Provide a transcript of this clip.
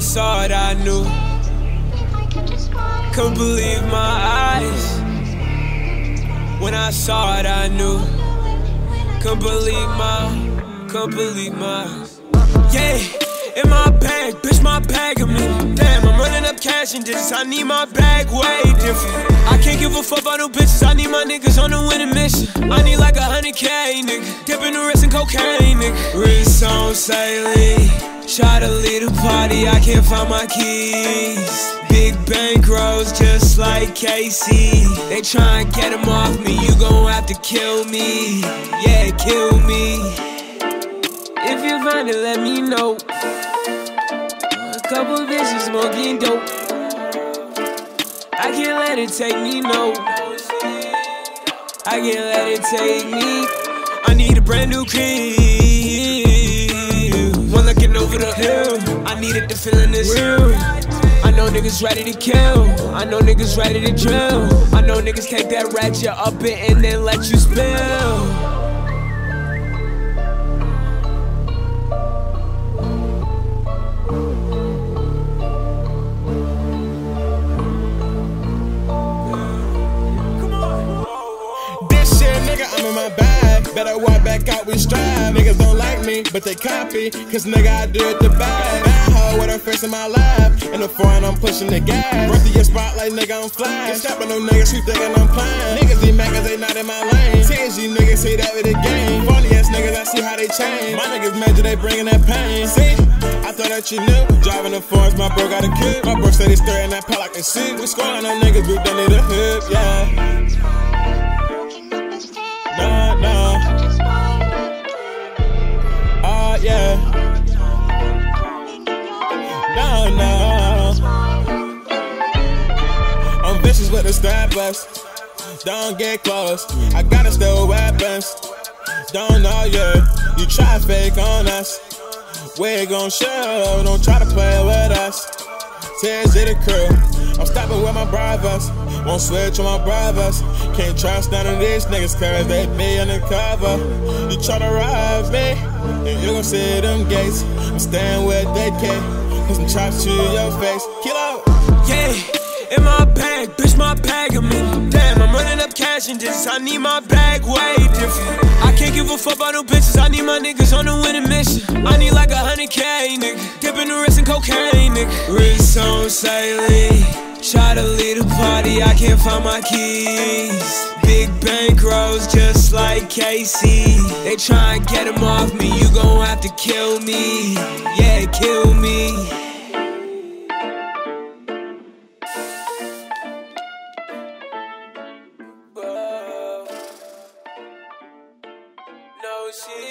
I saw it, I knew. Couldn't believe my eyes. When I saw it, I knew. Couldn't believe my, couldn't believe my. Yeah, in my bag, bitch, my bag of me. Damn, I'm running up cash and digits. I need my bag way different. I can't give a fuck about no bitches. I need my niggas on the winning mission. I need like a hundred K, nigga. Dipping the wrist in cocaine, nigga. Wrist on Saley. Try to lead party, I can't find my keys. Big bank bankrolls just like Casey. They try and get them off me, you gon' have to kill me. Yeah, kill me. If you find it, let me know. A couple bitches smoking dope. I can't let it take me, no. I can't let it take me. I need a brand new crib. Looking over the hill. I needed the feeling is real. I know niggas ready to kill. I know niggas ready to drill. I know niggas take that ratchet up it and then let you spill. Better walk back out we strive. Niggas don't like me, but they copy. Cause nigga, I do it the bad. Bad hoe with her face in my lap. In the foreign, I'm pushing the gas. Run through your spotlight, nigga, I'm flying. Get stopping no niggas who thinking I'm playing. Niggas be mad cause they not in my lane. TSG niggas see that with the game. Funny ass niggas, I see how they change. My niggas major, they bringing that pain. See? I thought that you knew. Driving the forest, my bro got a kid. My bro said he's stirring that pot like a suit. We scoring on niggas, we done need a hoop, yeah. I'm with the strapless. Don't get close. I gotta steal weapons. Don't know you. You try fake on us. We gon' show. Don't try to play with us. Tears in the crew. I'm stopping with my brothers. Won't switch on my brothers. Can't trust none of these niggas cause they be undercover. You try to rob me, and you gon' see them gates. I'm staying with DK. Put some chops to your face. Kilo! Yeah, in my bag, bitch, my bag of me. Damn, I'm running up cash and digits. I need my bag way different. I can't give a fuck about no bitches. I need my niggas on the winning mission. I need like a hundred K, nigga. Dipping the wrist in cocaine, nigga. Wrist on Saley. Try to lead a party, I can't find my keys. Big bankrolls just like Casey. They try and get them off me, you gon' have to kill me. Yeah, kill me. shit.